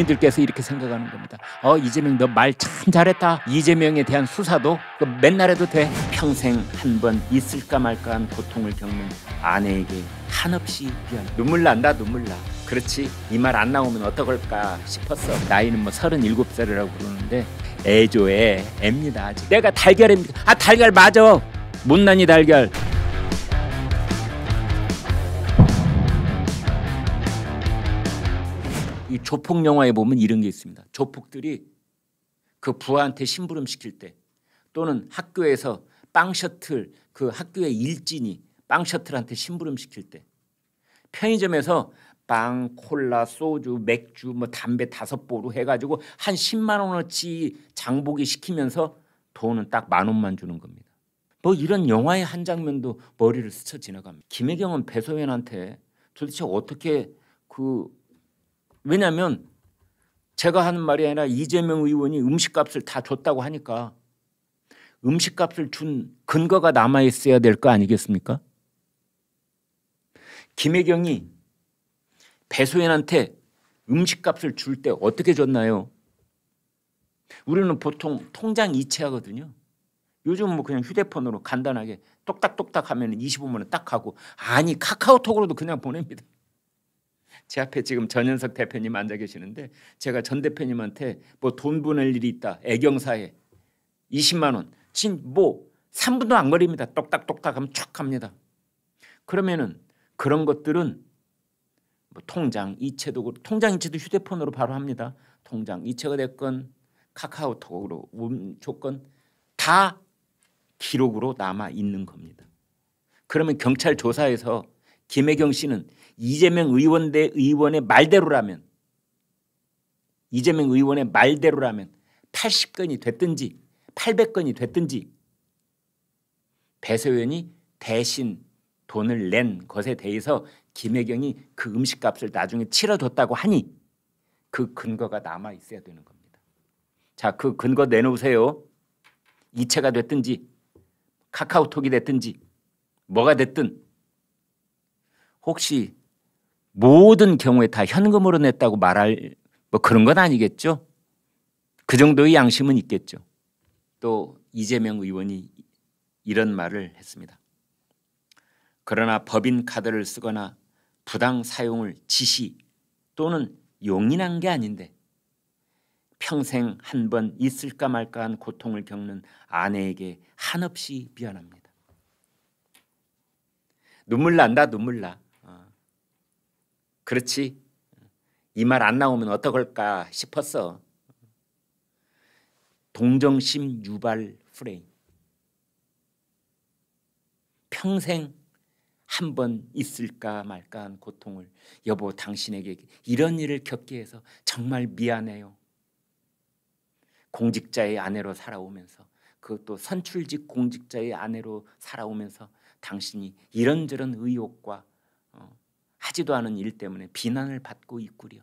국민들께서 이렇게 생각하는 겁니다. 어 이재명 너 말 참 잘했다. 이재명에 대한 수사도 그 맨날 해도 돼. 평생 한 번 있을까 말까한 고통을 겪는 아내에게 한없이 미안. 눈물 난다 눈물 나. 그렇지 이 말 안 나오면 어떡할까 싶었어. 나이는 뭐 37살이라고 그러는데 애조에 애입니다. 아직. 내가 달걀입니다. 아 달걀 맞아. 못난이 달걀. 이 조폭 영화에 보면 이런 게 있습니다. 조폭들이 그 부하한테 심부름 시킬 때 또는 학교에서 빵 셔틀 그 학교의 일진이 빵 셔틀한테 심부름 시킬 때 편의점에서 빵, 콜라, 소주, 맥주, 뭐 담배 다섯 보루 해가지고 한 10만 원어치 장보기 시키면서 돈은 딱 만 원만 주는 겁니다. 뭐 이런 영화의 한 장면도 머리를 스쳐 지나갑니다. 김혜경은 배소연한테 도대체 어떻게 그 왜냐하면 제가 하는 말이 아니라 이재명 의원이 음식값을 다 줬다고 하니까 음식값을 준 근거가 남아 있어야 될 거 아니겠습니까? 김혜경이 배소연한테 음식값을 줄 때 어떻게 줬나요? 우리는 보통 통장 이체하거든요. 요즘 뭐 그냥 휴대폰으로 간단하게 똑딱똑딱 하면 25만 원 딱 하고 아니 카카오톡으로도 그냥 보냅니다. 제 앞에 지금 전현석 대표님 앉아 계시는데 제가 전 대표님한테 뭐 돈 보낼 일이 있다 애경사에 20만 원 진 뭐 3분도 안 걸립니다. 똑딱똑딱 하면 촥 합니다. 그러면은 그런 것들은 뭐 통장 이체도 통장 이체도 휴대폰으로 바로 합니다. 통장 이체가 됐건 카카오톡으로 조건 다 기록으로 남아 있는 겁니다. 그러면 경찰 조사에서 김혜경 씨는 이재명 의원 대 의원의 말대로라면 이재명 의원의 말대로라면 80건이 됐든지 800건이 됐든지 배세원이 대신 돈을 낸 것에 대해서 김혜경이 그 음식값을 나중에 치러줬다고 하니 그 근거가 남아 있어야 되는 겁니다. 자, 그 근거 내놓으세요. 이체가 됐든지 카카오톡이 됐든지 뭐가 됐든 혹시 모든 경우에 다 현금으로 냈다고 말할 뭐 그런 건 아니겠죠. 그 정도의 양심은 있겠죠. 또 이재명 의원이 이런 말을 했습니다. 그러나 법인 카드를 쓰거나 부당 사용을 지시 또는 용인한 게 아닌데 평생 한 번 있을까 말까한 고통을 겪는 아내에게 한없이 미안합니다. 눈물 난다 눈물 나. 어. 그렇지. 이 말 안 나오면 어떡할까 싶었어. 동정심 유발 프레임. 평생 한 번 있을까 말까한 고통을 여보 당신에게 이런 일을 겪게 해서 정말 미안해요. 공직자의 아내로 살아오면서 그것도 선출직 공직자의 아내로 살아오면서 당신이 이런저런 의혹과 어, 하지도 않은 일 때문에 비난을 받고 있구려.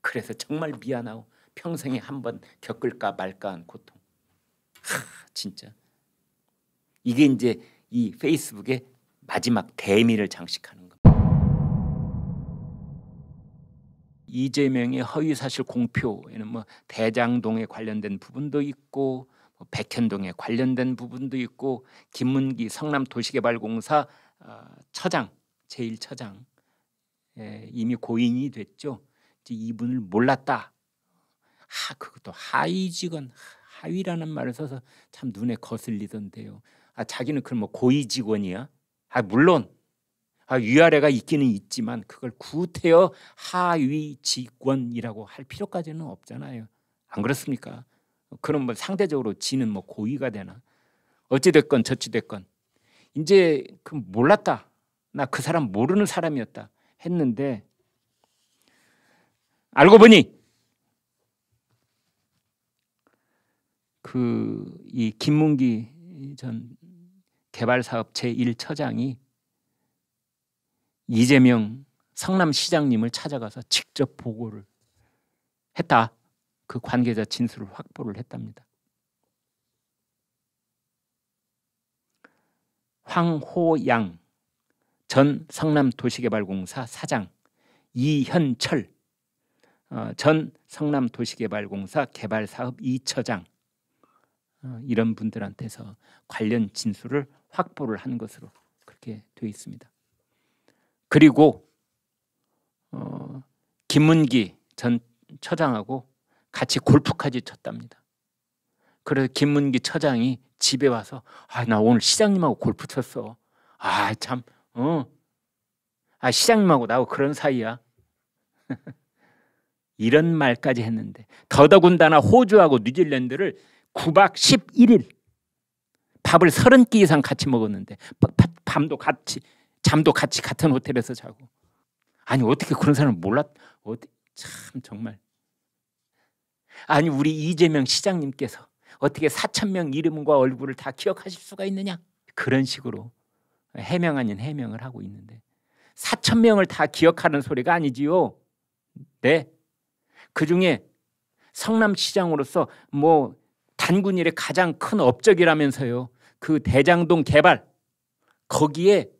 그래서 정말 미안하고 평생에 한 번 겪을까 말까한 고통. 하, 진짜 이게 이제 이 페이스북의 마지막 대미를 장식하는 것. 이재명의 허위사실 공표에는 뭐 대장동에 관련된 부분도 있고 뭐 백현동에 관련된 부분도 있고 김문기 성남 도시개발공사 어, 처장 제1처장 이미 고인이 됐죠. 이분을 몰랐다. 하 그것도 하위 직원 하위라는 말을 써서 참 눈에 거슬리던데요. 아 자기는 그럼 뭐 고위 직원이야? 아 물론 아, 위아래가 있기는 있지만 그걸 구태여 하위 직원이라고 할 필요까지는 없잖아요. 안 그렇습니까? 그럼 뭐 상대적으로 지는 뭐 고위가 되나? 어찌 됐건 저찌 됐건 이제 그 몰랐다. 나 그 사람 모르는 사람이었다 했는데 알고 보니 그 이 김문기 전 개발사업 제1처장이 이재명 성남시장님을 찾아가서 직접 보고를 했다. 그 관계자 진술을 확보를 했답니다. 황호양 전 성남도시개발공사 사장 이현철 어, 전 성남도시개발공사 개발사업 2처장 어, 이런 분들한테서 관련 진술을 확보를 한 것으로 그렇게 되어 있습니다. 그리고 어, 김문기 전 처장하고 같이 골프까지 쳤답니다. 그래서 김문기 처장이 집에 와서 아 나 오늘 시장님하고 골프 쳤어. 아 참 어. 아 시장님하고 나하고 그런 사이야. 이런 말까지 했는데 더더군다나 호주하고 뉴질랜드를 9박 11일 밥을 30끼 이상 같이 먹었는데 밤도 같이 잠도 같이 같은 호텔에서 자고 아니 어떻게 그런 사람을 몰랐 어디 참 정말 아니 우리 이재명 시장님께서 어떻게 4천 명 이름과 얼굴을 다 기억하실 수가 있느냐 그런 식으로 해명 아닌 해명을 하고 있는데 4천 명을 다 기억하는 소리가 아니지요. 네. 그 중에 성남시장으로서 뭐 단군 일의 가장 큰 업적이라면서요. 그 대장동 개발 거기에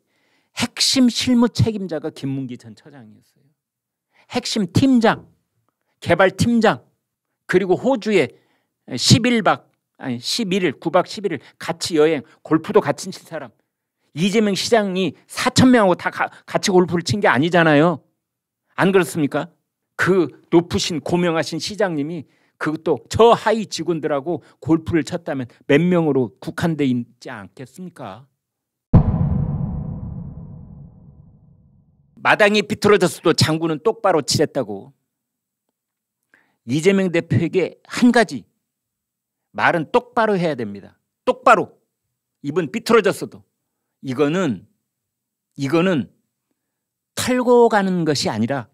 핵심 실무 책임자가 김문기 전 처장이었어요. 핵심 팀장, 개발 팀장, 그리고 호주에 11박 아니 11일, 9박 11일 같이 여행, 골프도 같이 친 사람. 이재명 시장이 4천 명하고 다 가, 같이 골프를 친 게 아니잖아요. 안 그렇습니까? 그 높으신 고명하신 시장님이 그것도 저 하위 직원들하고 골프를 쳤다면 몇 명으로 국한돼 있지 않겠습니까? 마당이 비틀어졌어도 장군은 똑바로 치랬다고 이재명 대표에게 한 가지 말은 똑바로 해야 됩니다. 똑바로 입은 비틀어졌어도 이거는 이거는 털고 가는 것이 아니라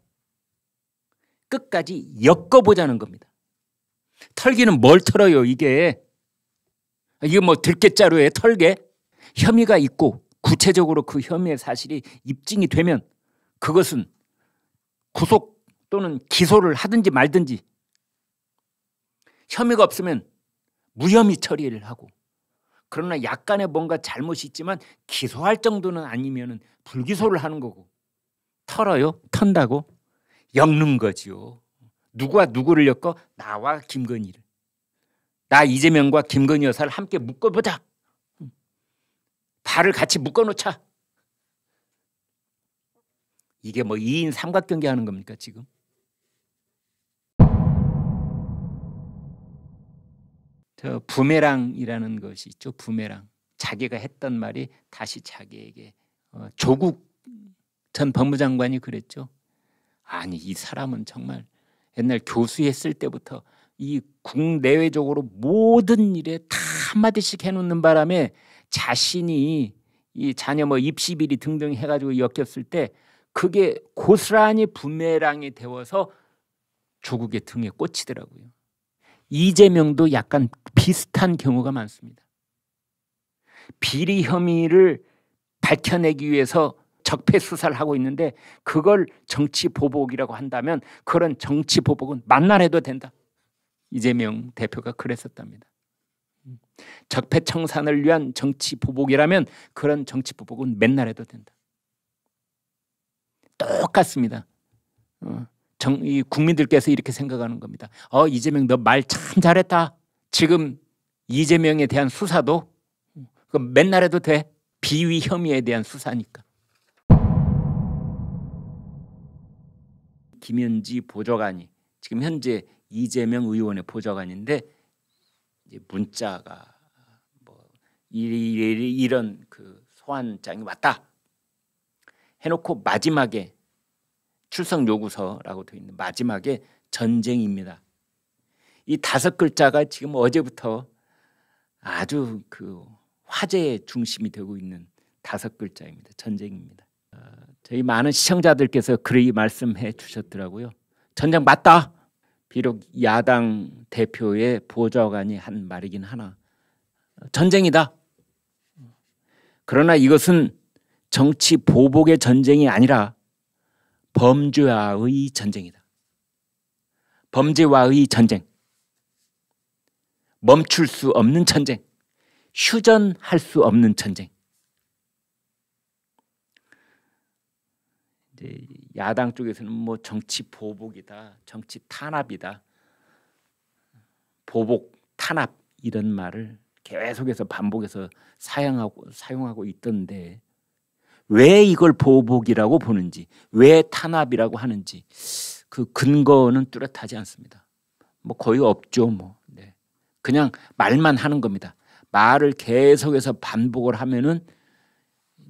끝까지 엮어보자는 겁니다. 털기는 뭘 털어요 이게 이게 뭐 들깨자루에 털게 혐의가 있고 구체적으로 그 혐의의 사실이 입증이 되면 그것은 구속 또는 기소를 하든지 말든지 혐의가 없으면 무혐의 처리를 하고 그러나 약간의 뭔가 잘못이 있지만 기소할 정도는 아니면 불기소를 하는 거고 털어요? 턴다고? 엮는 거지요. 누구와 누구를 엮어? 나와 김건희를. 나 이재명과 김건희 여사를 함께 묶어보자. 발을 같이 묶어놓자. 이게 뭐 2인 삼각경기 하는 겁니까 지금? 저 부메랑이라는 것이 있죠. 부메랑. 자기가 했던 말이 다시 자기에게 어, 조국 전 법무장관이 그랬죠. 아니 이 사람은 정말 옛날 교수했을 때부터 이 국내외적으로 모든 일에 다 한마디씩 해놓는 바람에 자신이 이 자녀 뭐 입시 비리 등등 해가지고 엮였을 때 그게 고스란히 부메랑이 되어서 조국의 등에 꽂히더라고요. 이재명도 약간 비슷한 경우가 많습니다. 비리 혐의를 밝혀내기 위해서 적폐 수사를 하고 있는데 그걸 정치 보복이라고 한다면 그런 정치 보복은 만날 해도 된다. 이재명 대표가 그랬었답니다. 적폐 청산을 위한 정치 보복이라면 그런 정치 보복은 맨날 해도 된다. 똑같습니다. 어, 정, 이 국민들께서 이렇게 생각하는 겁니다. 어 이재명 너 말 참 잘했다. 지금 이재명에 대한 수사도 그 맨날 해도 돼. 비위 혐의에 대한 수사니까. 김현지 보좌관이 지금 현재 이재명 의원의 보좌관인데 문자가 뭐 이런 그 소환장이 왔다 해놓고 마지막에 출석 요구서라고 되어 있는 마지막에 전쟁입니다. 이 다섯 글자가 지금 어제부터 아주 그 화제의 중심이 되고 있는 다섯 글자입니다. 전쟁입니다. 어, 저희 많은 시청자들께서 그리 말씀해 주셨더라고요. 전쟁 맞다. 비록 야당 대표의 보좌관이 한 말이긴 하나 전쟁이다. 그러나 이것은 정치 보복의 전쟁이 아니라 범죄와의 전쟁이다. 범죄와의 전쟁. 멈출 수 없는 전쟁. 휴전할 수 없는 전쟁. 야당 쪽에서는 뭐 정치 보복이다, 정치 탄압이다, 보복 탄압 이런 말을 계속해서 반복해서 사용하고 사용하고 있던데 왜 이걸 보복이라고 보는지, 왜 탄압이라고 하는지 그 근거는 뚜렷하지 않습니다. 뭐 거의 없죠, 뭐. 네. 그냥 말만 하는 겁니다. 말을 계속해서 반복을 하면은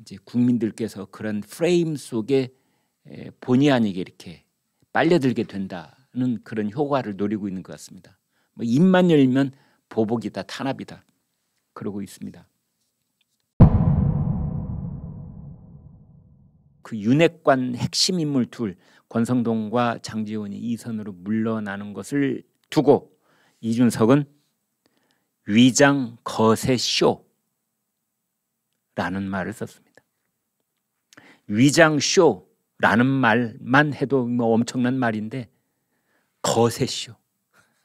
이제 국민들께서 그런 프레임 속에 본의 아니게 이렇게 빨려들게 된다는 그런 효과를 노리고 있는 것 같습니다. 뭐 입만 열면 보복이다, 탄압이다 그러고 있습니다. 그 윤핵관 핵심 인물 둘 권성동과 장지원이 이선으로 물러나는 것을 두고 이준석은 위장 거세 쇼라는 말을 썼습니다. 위장 쇼라는 말만 해도 뭐 엄청난 말인데 거세 쇼.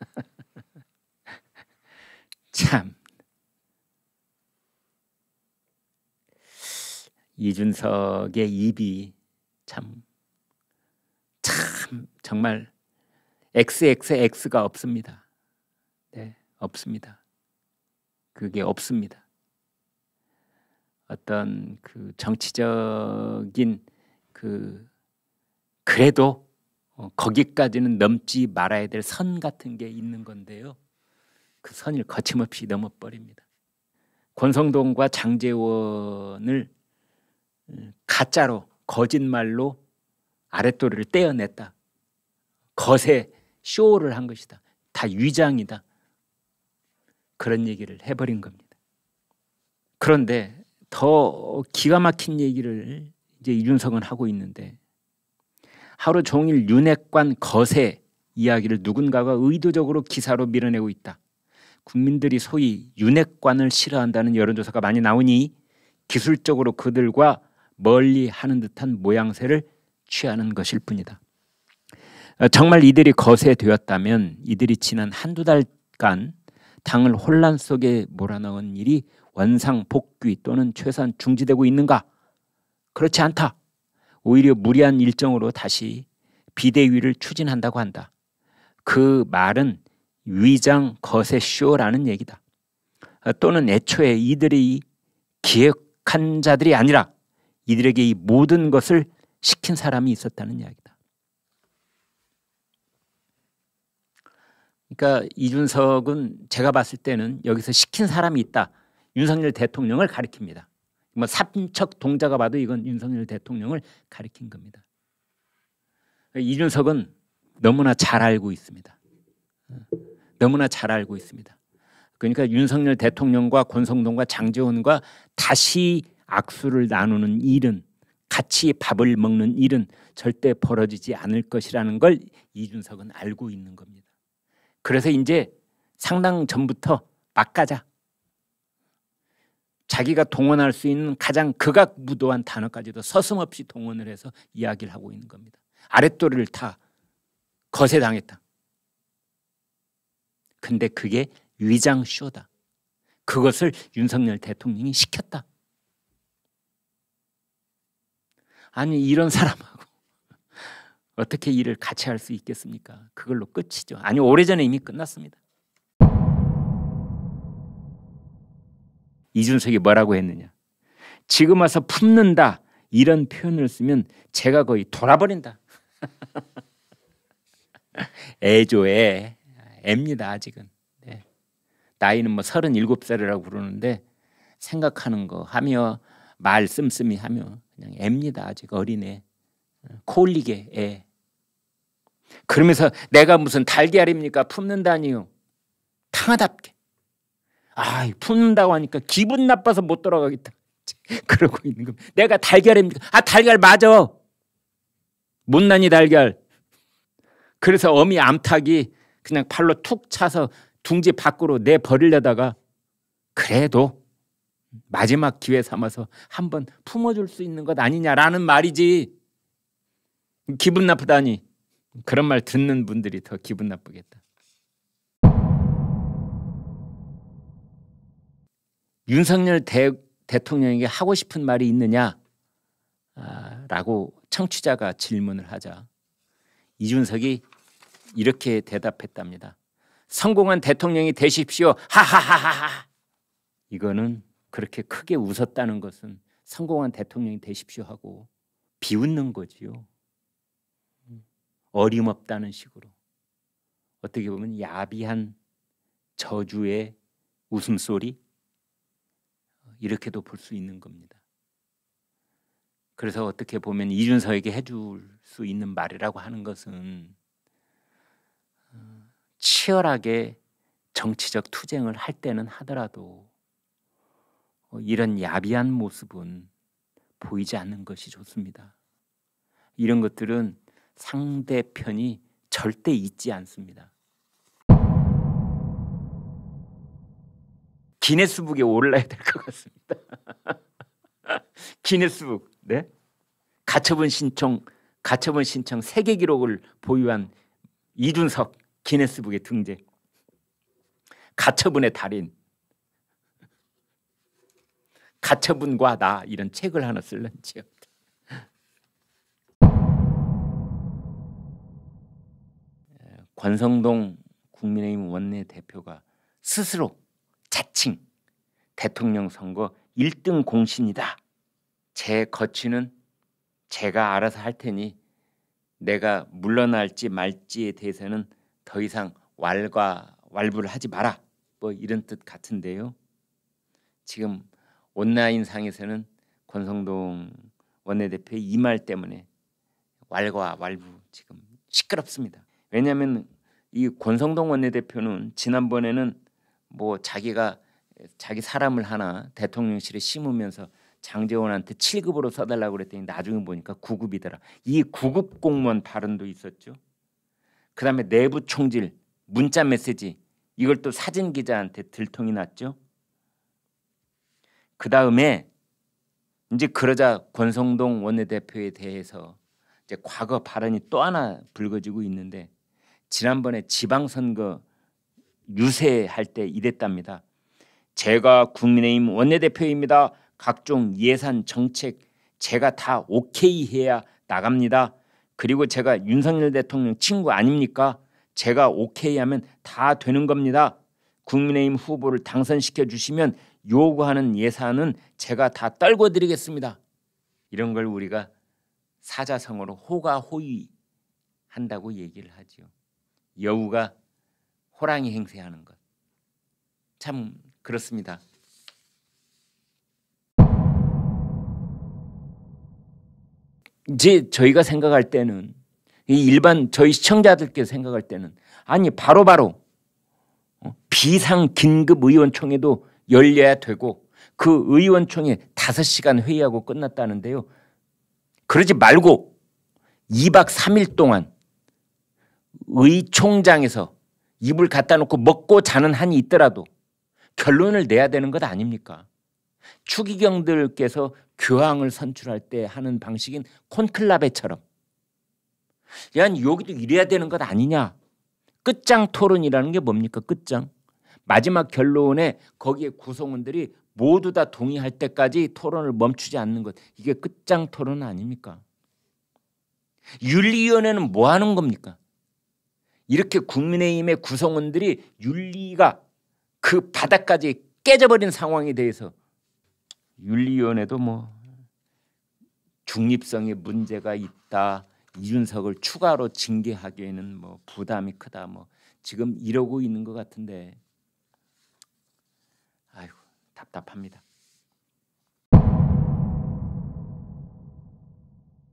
참 이준석의 입이 참, 참, 정말 XXX가 없습니다. 네, 없습니다. 그게 없습니다. 어떤 그 정치적인 그 그래도 어, 거기까지는 넘지 말아야 될 선 같은 게 있는 건데요. 그 선을 거침없이 넘어버립니다. 권성동과 장재원을 가짜로 거짓말로 아랫도리를 떼어냈다. 거세 쇼를 한 것이다. 다 위장이다. 그런 얘기를 해버린 겁니다. 그런데 더 기가 막힌 얘기를 이제 이준석은 하고 있는데 하루 종일 윤핵관 거세 이야기를 누군가가 의도적으로 기사로 밀어내고 있다. 국민들이 소위 윤핵관을 싫어한다는 여론조사가 많이 나오니 기술적으로 그들과 멀리 하는 듯한 모양새를 취하는 것일 뿐이다. 어, 정말 이들이 거세되었다면 이들이 지난 한두 달간 당을 혼란 속에 몰아넣은 일이 원상 복귀 또는 최소한 중지되고 있는가? 그렇지 않다. 오히려 무리한 일정으로 다시 비대위를 추진한다고 한다. 그 말은 위장 거세 쇼라는 얘기다. 어, 또는 애초에 이들이 기획한 자들이 아니라 이들에게 이 모든 것을 시킨 사람이 있었다는 이야기다. 그러니까 이준석은 제가 봤을 때는 여기서 시킨 사람이 있다. 윤석열 대통령을 가리킵니다. 뭐 삼척 동자가 봐도 이건 윤석열 대통령을 가리킨 겁니다. 이준석은 너무나 잘 알고 있습니다. 너무나 잘 알고 있습니다. 그러니까 윤석열 대통령과 권성동과 장재원과 다시 악수를 나누는 일은 같이 밥을 먹는 일은 절대 벌어지지 않을 것이라는 걸 이준석은 알고 있는 겁니다. 그래서 이제 상당 전부터 막 가자. 자기가 동원할 수 있는 가장 극악무도한 단어까지도 서슴없이 동원을 해서 이야기를 하고 있는 겁니다. 아랫도리를 다 거세당했다. 근데 그게 위장쇼다. 그것을 윤석열 대통령이 시켰다. 아니 이런 사람하고 어떻게 일을 같이 할 수 있겠습니까? 그걸로 끝이죠. 아니 오래전에 이미 끝났습니다. 이준석이 뭐라고 했느냐? 지금 와서 품는다 이런 표현을 쓰면 제가 거의 돌아버린다. 애조에 애입니다 아직은. 네. 나이는 뭐 37살이라고 부르는데 생각하는 거 하며 말 씀씀이 하며 그냥 애입니다. 아직 어린애. 코올리게 애. 그러면서 내가 무슨 달걀입니까? 품는다니요. 탕하답게. 아, 품는다고 하니까 기분 나빠서 못 돌아가겠다. 그러고 있는 겁 내가 달걀입니까? 아, 달걀 맞아. 못난이 달걀. 그래서 어미 암탉이 그냥 팔로 툭 차서 둥지 밖으로 내 버리려다가 그래도 마지막 기회 삼아서 한번 품어줄 수 있는 것 아니냐라는 말이지. 기분 나쁘다니. 그런 말 듣는 분들이 더 기분 나쁘겠다. 윤석열 대, 대통령에게 하고 싶은 말이 있느냐? 아, 청취자가 질문을 하자 이준석이 이렇게 대답했답니다. 성공한 대통령이 되십시오. 하하하하하. 이거는 그렇게 크게 웃었다는 것은 성공한 대통령이 되십시오 하고 비웃는 거지요. 어림없다는 식으로 어떻게 보면 야비한 저주의 웃음소리 이렇게도 볼 수 있는 겁니다. 그래서 어떻게 보면 이준석에게 해줄 수 있는 말이라고 하는 것은 어, 치열하게 정치적 투쟁을 할 때는 하더라도 어, 이런 야비한 모습은 보이지 않는 것이 좋습니다. 이런 것들은 상대편이 절대 잊지 않습니다. 기네스북에 올라야 될 것 같습니다. 기네스북, 네? 가처분 신청, 가처분 신청 세계 기록을 보유한 이준석 기네스북에 등재. 가처분의 달인. 가처분과 나 이런 책을 하나 쓸런지요. 권성동 국민의힘 원내대표가 스스로 자칭 대통령 선거 1등 공신이다. 제 거취는 제가 알아서 할 테니 내가 물러날지 말지에 대해서는 더 이상 왈과 왈부를 하지 마라. 뭐 이런 뜻 같은데요. 지금 온라인 상에서는 권성동 원내대표의 이 말 때문에 왈과 왈부 지금 시끄럽습니다. 왜냐하면 이 권성동 원내대표는 지난번에는 뭐 자기가 자기 사람을 하나 대통령실에 심으면서 장재원한테 7급으로 써달라고 그랬더니 나중에 보니까 9급이더라. 이 9급 공무원 발언도 있었죠. 그 다음에 내부 총질, 문자 메시지 이걸 또 사진 기자한테 들통이 났죠. 그 다음에 이제 그러자 권성동 원내대표에 대해서 이제 과거 발언이 또 하나 불거지고 있는데 지난번에 지방선거 유세할 때 이랬답니다. 제가 국민의힘 원내대표입니다. 각종 예산 정책 제가 다 오케이 해야 나갑니다. 그리고 제가 윤석열 대통령 친구 아닙니까? 제가 오케이 하면 다 되는 겁니다. 국민의힘 후보를 당선시켜 주시면 요구하는 예산은 제가 다 떨궈 드리겠습니다. 이런 걸 우리가 사자성어로 호가호위 한다고 얘기를 하지요. 여우가 호랑이 행세하는 것. 참 그렇습니다. 이제 저희가 생각할 때는 일반 저희 시청자들께 생각할 때는 아니 바로바로 바로 어, 비상 긴급 의원총회도 열려야 되고 그 의원총회 5시간 회의하고 끝났다는데요. 그러지 말고 2박 3일 동안 의총장에서 입을 갖다 놓고 먹고 자는 한이 있더라도 결론을 내야 되는 것 아닙니까? 추기경들께서 교황을 선출할 때 하는 방식인 콘클라베처럼 야 여기도 이래야 되는 것 아니냐 끝장 토론이라는 게 뭡니까 끝장 마지막 결론에 거기에 구성원들이 모두 다 동의할 때까지 토론을 멈추지 않는 것 이게 끝장 토론 아닙니까 윤리위원회는 뭐 하는 겁니까 이렇게 국민의힘의 구성원들이 윤리가 그 바닥까지 깨져버린 상황에 대해서 윤리위원회도 뭐 중립성에 문제가 있다. 이준석을 추가로 징계하기에는 뭐 부담이 크다. 뭐 지금 이러고 있는 것 같은데 답답합니다.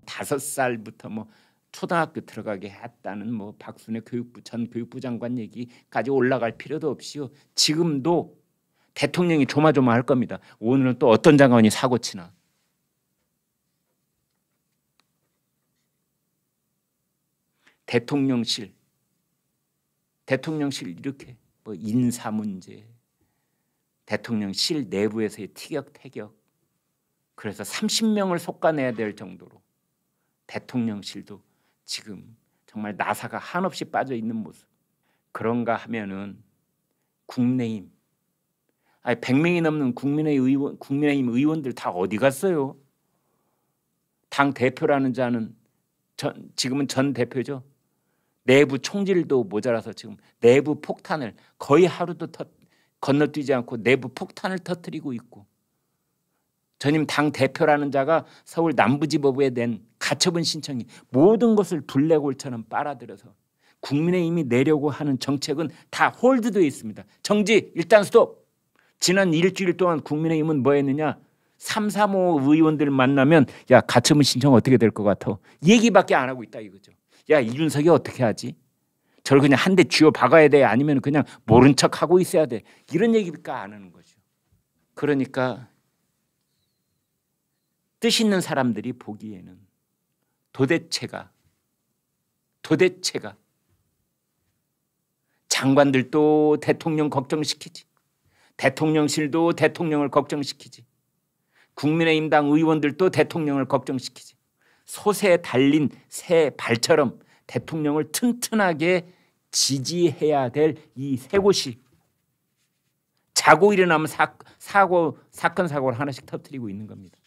다섯 살부터 뭐 초등학교 들어가게 했다는 뭐 박순애 교육부 전 교육부 장관 얘기까지 올라갈 필요도 없이요. 지금도 대통령이 조마조마할 겁니다. 오늘은 또 어떤 장관이 사고 치나. 대통령실 대통령실 이렇게 뭐 인사 문제 대통령실 내부에서의 티격태격 그래서 30명을 속아내야 될 정도로 대통령실도 지금 정말 나사가 한없이 빠져 있는 모습. 그런가 하면은 국내임 아니 100명이 넘는 국민의 의원 국민의힘 의원들 다 어디 갔어요? 당 대표라는 자는 전, 지금은 전 대표죠. 내부 총질도 모자라서 지금 내부 폭탄을 거의 하루도 터, 건너뛰지 않고 내부 폭탄을 터뜨리고 있고 전임 당 대표라는 자가 서울 남부지법에 낸 가처분 신청이 모든 것을 둘레골처럼 빨아들여서 국민의 힘이 내려고 하는 정책은 다 홀드되어 있습니다. 정지 일단 스톱. 지난 일주일 동안 국민의 힘은 뭐 했느냐? 3, 3호 의원들 만나면 야 가처분 신청 어떻게 될 것 같아? 얘기밖에 안 하고 있다 이거죠. 야 이준석이 어떻게 하지? 저를 그냥 한 대 쥐어 박아야 돼 아니면 그냥 모른 척 하고 있어야 돼 이런 얘기밖에 안 하는 거죠. 그러니까 뜻 있는 사람들이 보기에는 도대체가 도대체가 장관들도 대통령 걱정시키지 대통령실도 대통령을 걱정시키지 국민의힘당 의원들도 대통령을 걱정시키지 솥에 달린 새 발처럼 대통령을 튼튼하게 지지해야 될 이 세 곳이 자고 일어나면 사, 사고 사건 사고를 하나씩 터뜨리고 있는 겁니다.